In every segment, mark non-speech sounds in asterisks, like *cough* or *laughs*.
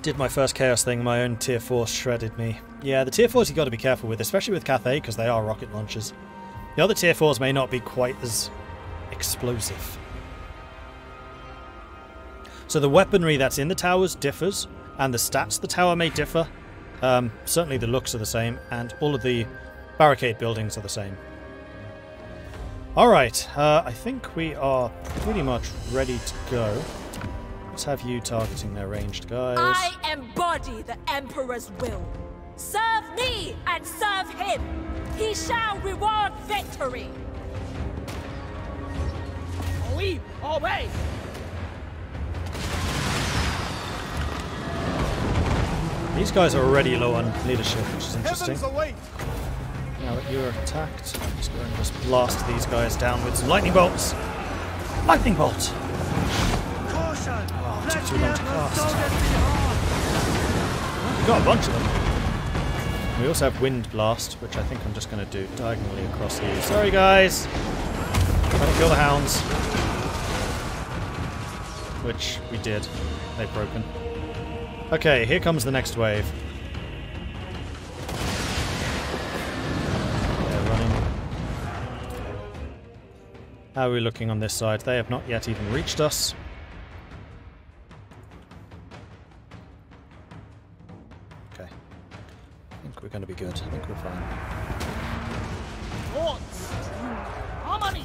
Did my first chaos thing, my own tier 4 shredded me. Yeah, the tier 4s you got to be careful with, especially with Cathay, because they are rocket launchers. The other tier 4s may not be quite as explosive. So the weaponry that's in the towers differs, and the stats the tower may differ. Um, certainly the looks are the same, and all of the barricade buildings are the same. Alright, uh, I think we are pretty much ready to go. Let's have you targeting their ranged guys. I embody the Emperor's will. Serve me and serve him. He shall reward victory. Oui, obey. These guys are already low on leadership, which is interesting. Heavens await! Now that you're attacked, I'm just going to just blast these guys down with some lightning bolts. Lightning bolt! Caution! Took too long to cast. We've got a bunch of them. We also have Wind Blast, which I think I'm just going to do diagonally across here. Sorry, guys! Don't kill the hounds. Which we did. They've broken. Okay, here comes the next wave. They're running. How are we looking on this side? They have not yet even reached us. Going to be good. I think we're fine. Thoughts. Harmony.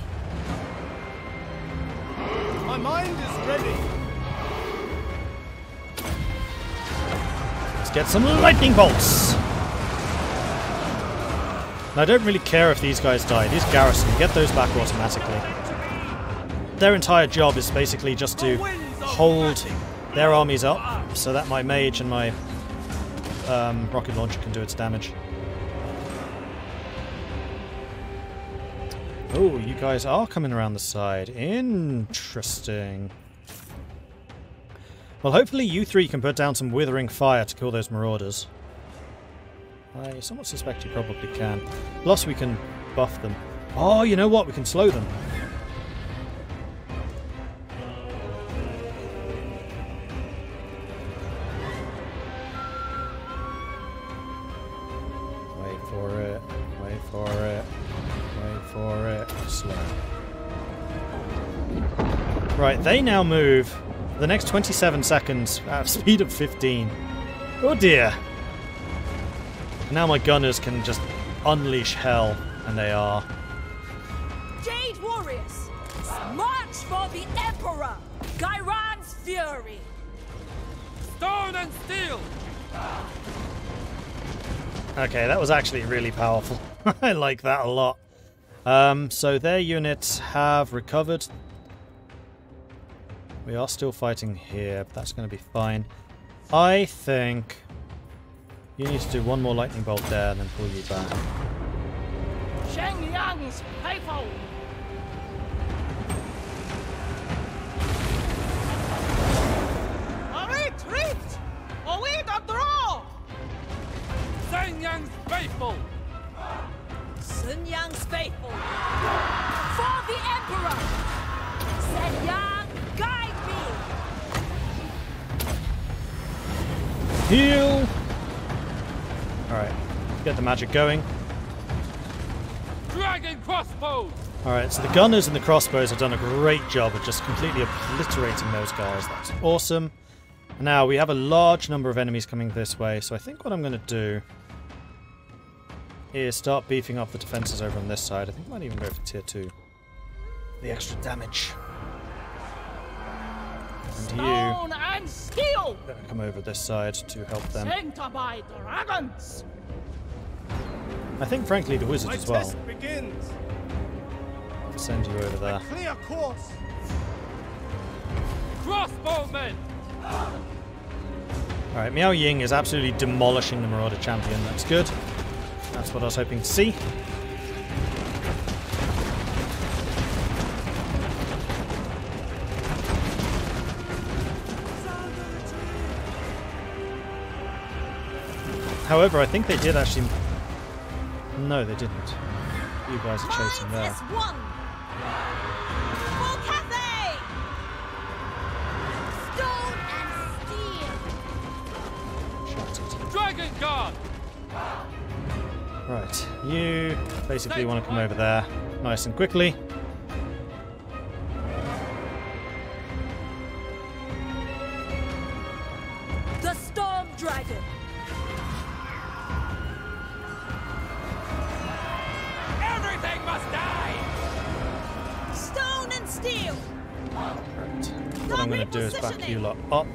My mind is ready. Let's get some lightning bolts! Now, I don't really care if these guys die. These garrison, get those back automatically. Their entire job is basically just to hold their armies up so that my mage and my um, rocket launcher can do its damage. Oh, you guys are coming around the side. Interesting. Well, hopefully you three can put down some withering fire to kill those marauders. I somewhat suspect you probably can. Plus, we can buff them. Oh, you know what? We can slow them. They now move for the next 27 seconds at a *laughs* speed of 15. Oh dear. Now my gunners can just unleash hell, and they are. Jade warriors, march for the Emperor, Gairan's fury. Stone and steel. Okay, that was actually really powerful. *laughs* I like that a lot. Um, so their units have recovered. We are still fighting here, but that's going to be fine. I think you need to do one more lightning bolt there and then pull you back. Shenyang's faithful. A retreat. Await a draw. Shenyang's faithful. Sun Yang's faithful. For the Emperor. Sun Yang, Heal! Alright, get the magic going. Dragon crossbow. Alright, so the gunners and the crossbows have done a great job of just completely obliterating those guys. That's awesome. Now, we have a large number of enemies coming this way, so I think what I'm going to do is start beefing up the defenses over on this side. I think I might even go for tier 2. The extra damage. And you Stone and steel. gonna come over this side to help them. Sent by dragons. I think, frankly, the wizard My as well. test begins. Send you over there. Clear course. Crossbowmen. Alright, Miao Ying is absolutely demolishing the Marauder champion. That's good. That's what I was hoping to see. However, I think they did actually... No, they didn't. You guys are chasing there. One. For Cathay. Stone and steel. Dragon Guard! Right, you basically want to come over there nice and quickly. The Storm Dragon. What I'm going to do is back you lot up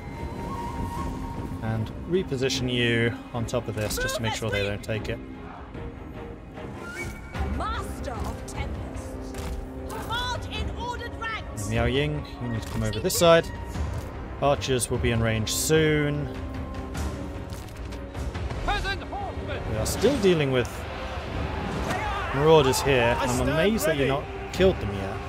and reposition you on top of this just to make sure they don't take it. Master of Tempests. March in ordered ranks. Miao Ying, you need to come over this side. Archers will be in range soon. Peasant horsemen! We are still dealing with marauders here. I I'm amazed that you're not killed them yet.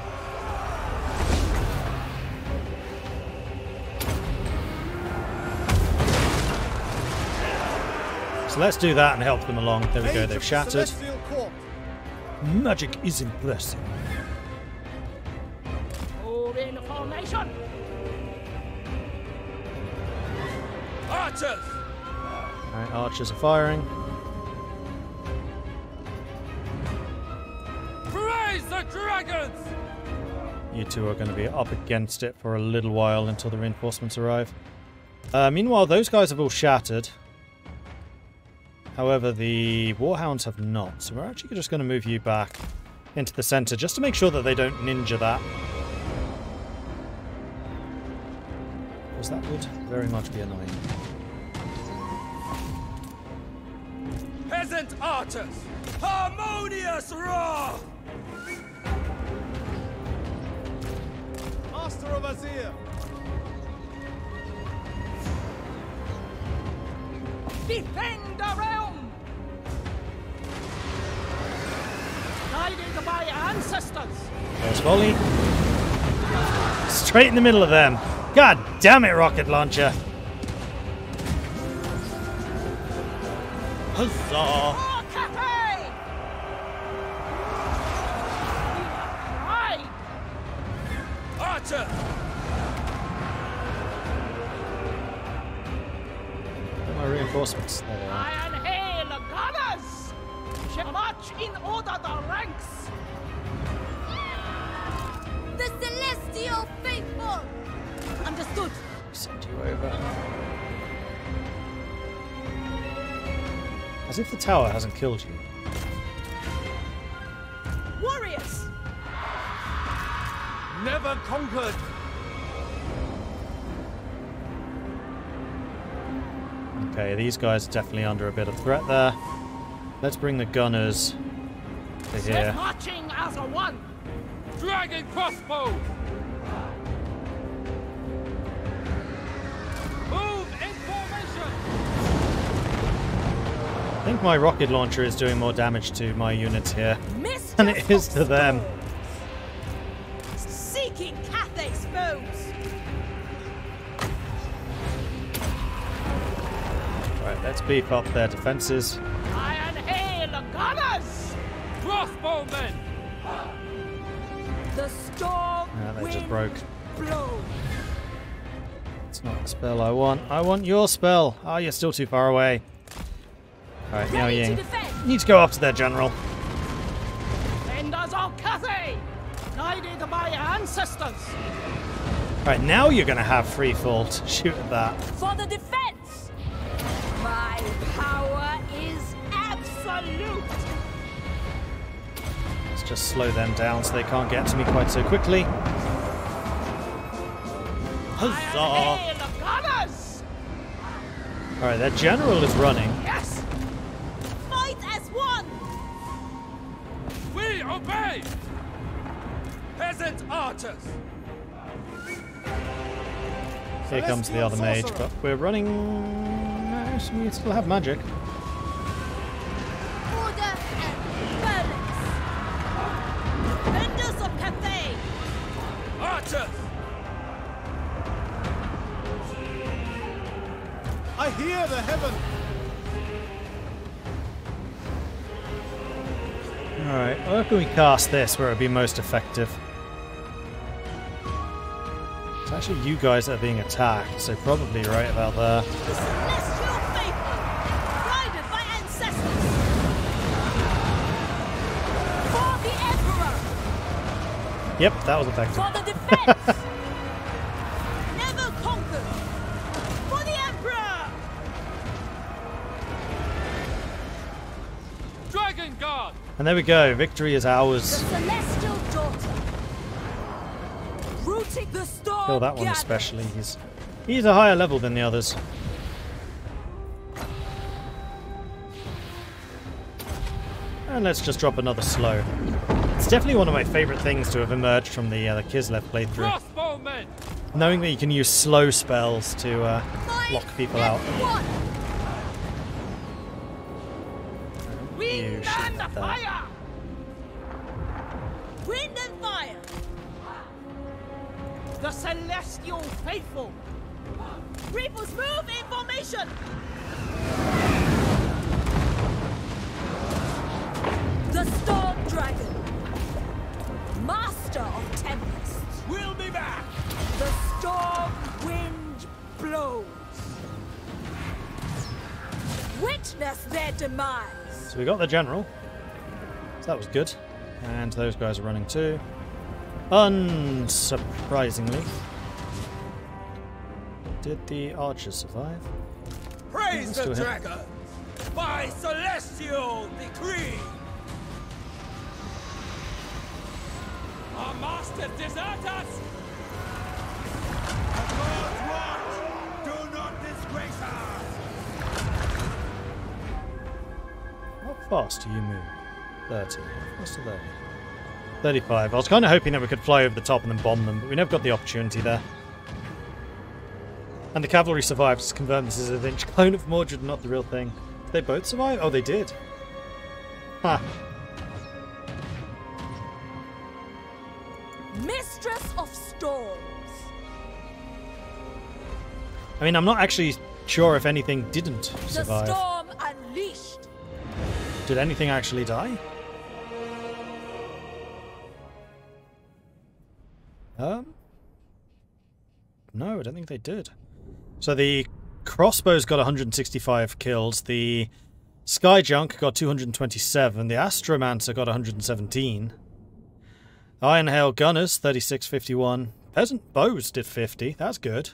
So let's do that and help them along. There we go, they've shattered. Magic is impressive. Move in formation! Archers! Alright, archers are firing. Praise the dragons! You two are going to be up against it for a little while until the reinforcements arrive. Uh, meanwhile, those guys have all shattered. However, the Warhounds have not. So we're actually just going to move you back into the center just to make sure that they don't ninja that. Because that would very much be annoying. Peasant archers! Harmonious roar! Master of Azir. Defend the Guided by ancestors! There's volley. Straight in the middle of them. God damn it, rocket launcher. Huzzah! Archer! My reinforcements? There they are. Iron Hail Gunners! Shall march in order the ranks! The Celestial Faithful. Understood. Send you over. As if the tower hasn't killed you. Warriors. Never conquered. Okay, these guys are definitely under a bit of threat there. Let's bring the gunners to here. marching as a one! Dragon crossbow! Move in formation! I think my rocket launcher is doing more damage to my units here Mistress than it is to them. Seeking Cathay's foes. Right, let's beef up their defenses. Iron Hail Gunners! Crossbowmen! The storm they just broke. blows. It's not the spell I want. I want your spell. Oh, you're still too far away. Alright, Miao Ready to Need to go after their general. Defenders of Cathay! Guided by ancestors! Alright, now you're gonna have free fall to *laughs* shoot at that. For the defense. My power is absolute. Let's just slow them down so they can't get to me quite so quickly. Huzzah! Alright, their general is running. Yes! Fight as one. We obey! Peasant archers! Here comes the other mage, but we're running. No, so we still have magic. near the heaven. Alright, where can we cast this where it would be most effective? It's actually you guys that are being attacked, so probably right about there. Yep, that was effective. *laughs* And there we go. Victory is ours. Celestial Daughter! Rooting the storm Kill that one gathers. especially. He's he's a higher level than the others. And let's just drop another slow. It's definitely one of my favourite things to have emerged from the, uh, the Kislev playthrough. Knowing that you can use slow spells to uh, lock people out. Wind shoot that. fire! Wind and fire! The celestial faithful! Reapers move in formation! The Storm Dragon! Master of Tempests! We'll be back! The storm wind blows! Witness their demise! So we got the general. So that was good. And those guys are running too. Unsurprisingly. Did the archers survive? Praise the dragon! By celestial decree! Our masters desert us! Lord's watch! Do not disgrace us! How fast do you move? 30. What's the 30? 35. I was kind of hoping that we could fly over the top and then bomb them, but we never got the opportunity there. And the cavalry survived to confirm this is a Vinci clone of Mordred, not the real thing. Did they both survive? Oh, they did. Ha. Mistress of Storms! I mean, I'm not actually sure if anything didn't survive. The storm unleashed! Did anything actually die? Um. No, I don't think they did. So the crossbows got 165 kills. The sky junk got 227. The astromancer got 117. Iron hail gunners 3651. Peasant bows did 50. That's good.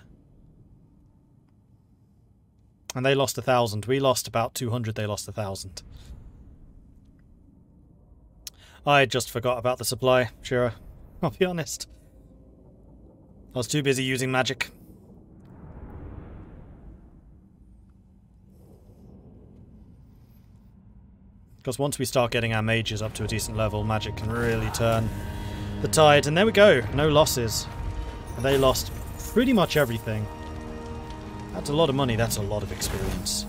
And they lost a thousand. We lost about 200. They lost a thousand. I just forgot about the supply, Shira. *laughs* I'll be honest. I was too busy using magic. Because once we start getting our mages up to a decent level, magic can really turn the tide. And there we go, no losses. And they lost pretty much everything. That's a lot of money, that's a lot of experience.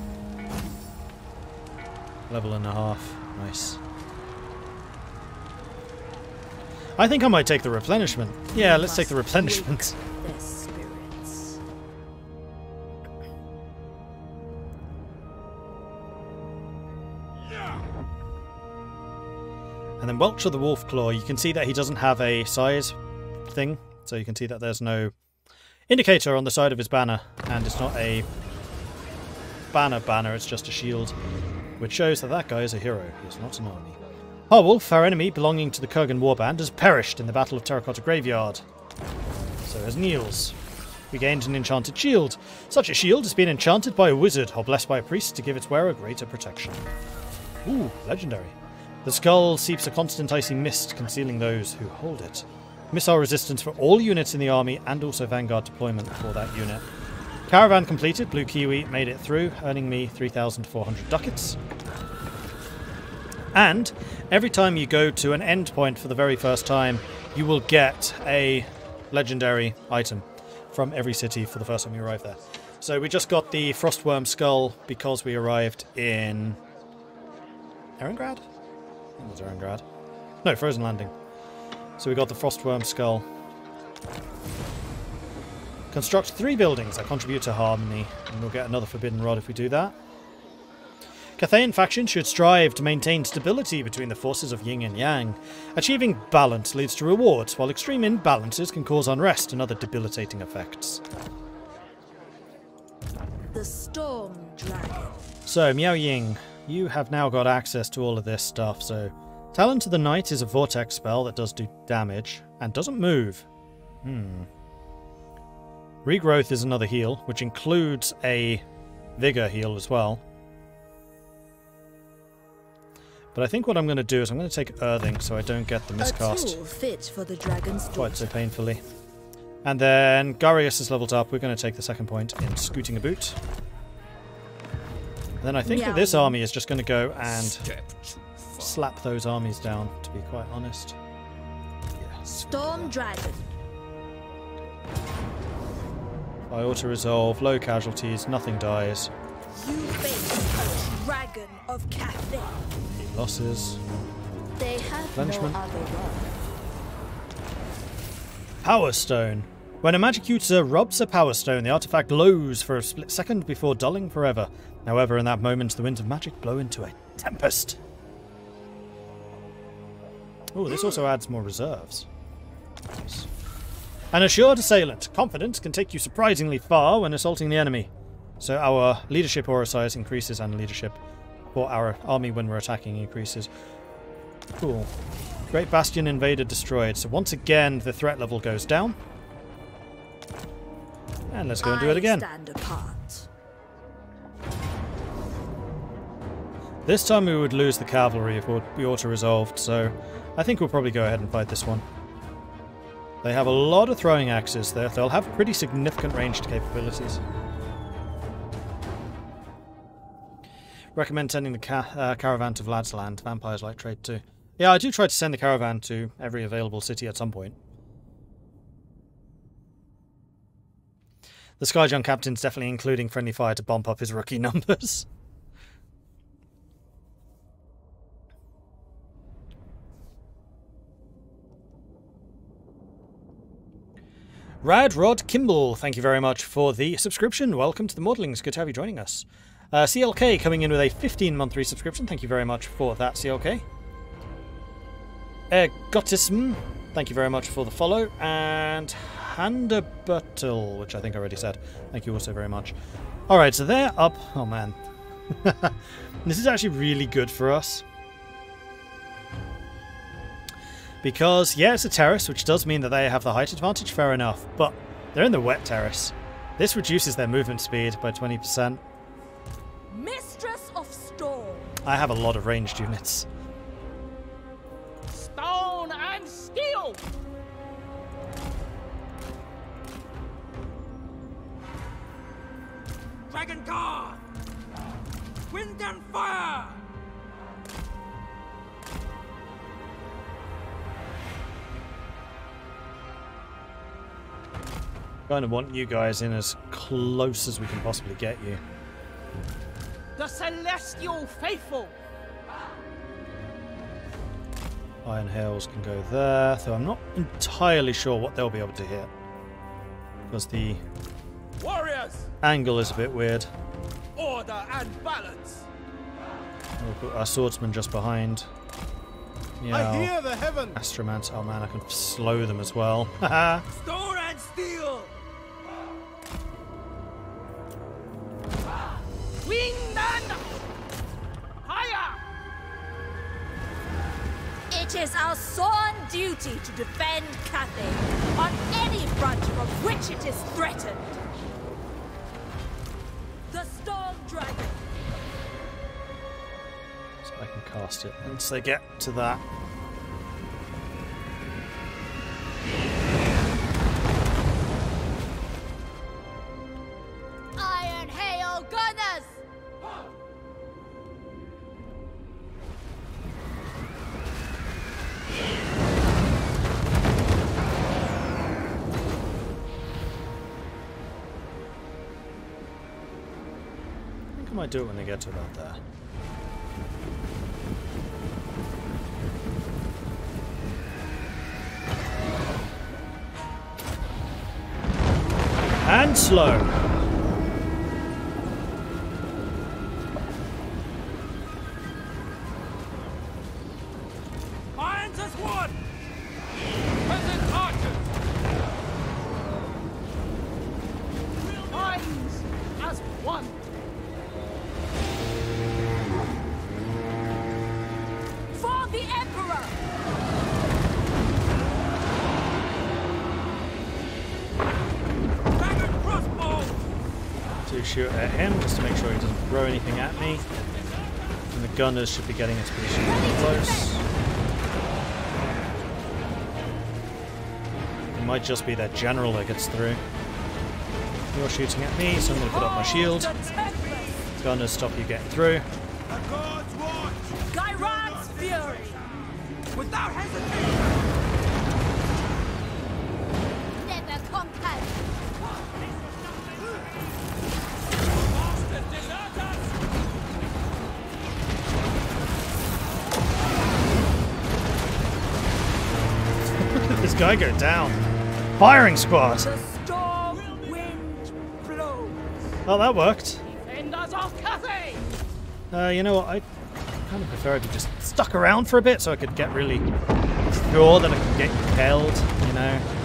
Level and a half, nice. I think I might take the replenishment. Yeah, let's take the replenishment. *laughs* And then Welcher the Wolfclaw, you can see that he doesn't have a size thing, so you can see that there's no indicator on the side of his banner, and it's not a banner banner, it's just a shield, which shows that that guy is a hero, he's not an army. Harwolf, our enemy belonging to the Kurgan warband, has perished in the Battle of Terracotta Graveyard. So has Niels. We gained an enchanted shield. Such a shield has been enchanted by a wizard or blessed by a priest to give its wearer greater protection. Ooh, legendary. The skull seeps a constant icy mist, concealing those who hold it. Missile resistance for all units in the army and also Vanguard deployment for that unit. Caravan completed, Blue Kiwi made it through, earning me 3,400 ducats. And every time you go to an endpoint for the very first time, you will get a legendary item from every city for the first time you arrive there. So we just got the Frostworm Skull because we arrived in think it was Erengrad. No, Frozen Landing. So we got the Frostworm Skull. Construct three buildings that contribute to harmony, and we'll get another Forbidden Rod if we do that. Cathayan faction should strive to maintain stability between the forces of yin and yang. Achieving balance leads to rewards, while extreme imbalances can cause unrest and other debilitating effects. The Storm Dragon. So, Miao Ying, you have now got access to all of this stuff, so Talon of the Night is a vortex spell that does do damage and doesn't move. Hmm. Regrowth is another heal, which includes a vigor heal as well. But I think what I'm going to do is I'm going to take Earthing so I don't get the miscast fit for the dragon's quite so painfully. And then Garius is leveled up. We're going to take the second point in Scooting a Boot. And then I think that this army is just going to go and Step too far. slap those armies down, to be quite honest. Storm dragon. By auto resolve, low casualties, nothing dies. You face a dragon of Cathay. Losses. They have no Replenishment. other. Power Stone. When a magic user robs a Power Stone, the artifact glows for a split second before dulling forever. However, in that moment, the winds of magic blow into a tempest. Oh, this also adds more reserves. Nice. An assured assailant. Confidence can take you surprisingly far when assaulting the enemy. So our leadership aura size increases and leadership our army when we're attacking increases. Cool. Great Bastion Invader destroyed. So once again, the threat level goes down. And let's go and do it again. This time we would lose the cavalry if we auto-resolved, so I think we'll probably go ahead and fight this one. They have a lot of throwing axes there. They'll have pretty significant ranged capabilities. Recommend sending the ca- uh, caravan to Vlad's land. Vampires like trade too. Yeah, I do try to send the caravan to every available city at some point. The Skyjunk captain's definitely including friendly fire to bump up his rookie *laughs* numbers. Rad Rod Kimball, thank you very much for the subscription. Welcome to the Modelings. Good to have you joining us. Uh, CLK coming in with a 15 month resubscription. Thank you very much for that, CLK. Egotism, thank you very much for the follow. And Handabuttle, which I think I already said. Thank you also very much. Alright, so they're up. Oh man. *laughs* this is actually really good for us. Because, yeah, it's a terrace, which does mean that they have the height advantage, fair enough. But they're in the wet terrace. This reduces their movement speed by 20%. Mistress of Storm. I have a lot of ranged units. Stone and steel! Dragon Guard! Wind and fire! Kind of want you guys in as close as we can possibly get you. The celestial faithful! Iron Hails can go there, though I'm not entirely sure what they'll be able to hit. Because the Warriors! angle is a bit weird. Order and balance! We've got our swordsman just behind. I Yeah. hear the heaven. Astromance. Oh man, I can slow them as well. *laughs* duty to defend Cathay on any front from which it is threatened. The Storm Dragon. so I can cast it once they get to that. It get to about there. And slow. Gunners should be getting into position really close. It might just be that general that gets through. You're shooting at me, so I'm going to put up my oh, shield. The Templars! Gunners stop you getting through. The gods watch! Gairan's fury! Without hesitation! Never conquered! This guy go down. Firing squad! The storm wind blows! Oh, that worked. Defenders of Cathay! Uh, you know what? I kind of prefer if you just stuck around for a bit so I could get really sure that I could get killed, you know?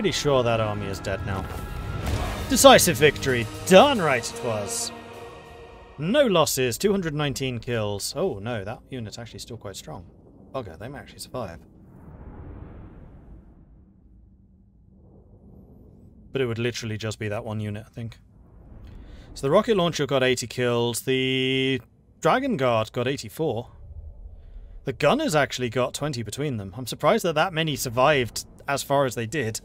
Pretty sure that army is dead now. Decisive victory. Done right it was. No losses, 219 kills. Oh no, that unit's actually still quite strong. Bugger, they might actually survive. But it would literally just be that one unit, I think. So the rocket launcher got 80 kills. The Dragon Guard got 84. The gunners actually got 20 between them. I'm surprised that that many survived as far as they did.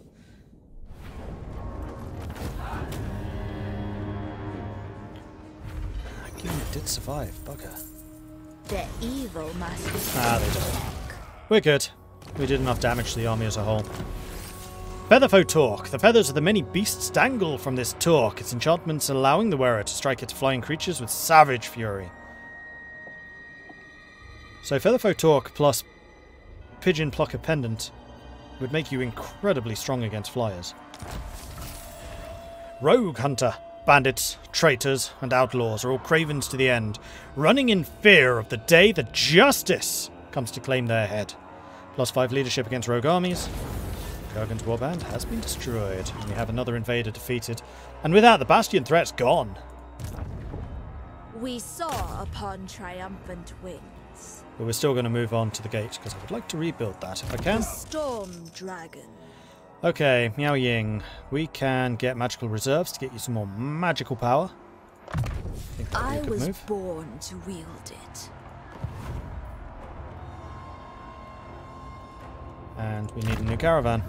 Did survive, bugger. The evil must be Ah, they did. We're good. We did enough damage to the army as a whole. Featherfoe Torque. The feathers of the many beasts dangle from this torque, its enchantments allowing the wearer to strike its flying creatures with savage fury. So Featherfoe Torque plus Pigeon Plucker Pendant would make you incredibly strong against flyers. Rogue Hunter. Bandits, traitors, and outlaws are all cravens to the end, running in fear of the day that justice comes to claim their head. Plus 5 leadership against rogue armies. Kurgan's warband has been destroyed, and we have another invader defeated. And with that, the Bastion threat's gone. We saw upon triumphant wings. But we're still going to move on to the gate, because I would like to rebuild that if I The can. storm dragon. Okay, Miao Ying. We can get magical reserves to get you some more magical power. I think that would be I was move. born to wield it. And we need a new caravan.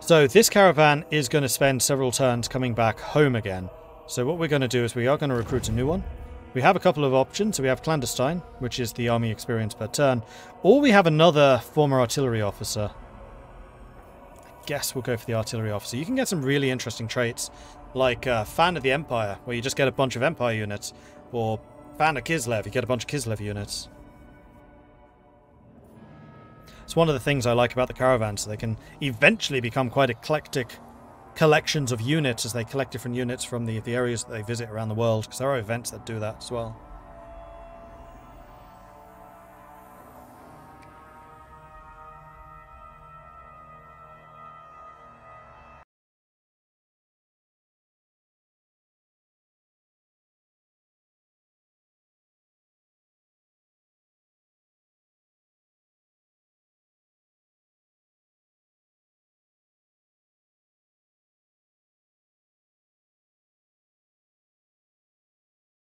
So this caravan is going to spend several turns coming back home again. So what we're going to do is we are going to recruit a new one. We have a couple of options. So we have Clandestine, which is the army experience per turn. Or we have another former artillery officer. Guess we'll go for the artillery officer. You can get some really interesting traits, like uh, Fan of the Empire, where you just get a bunch of Empire units. Or Fan of Kislev, you get a bunch of Kislev units. It's one of the things I like about the caravans. They can eventually become quite eclectic collections of units as they collect different units from the, the areas that they visit around the world, because there are events that do that as well.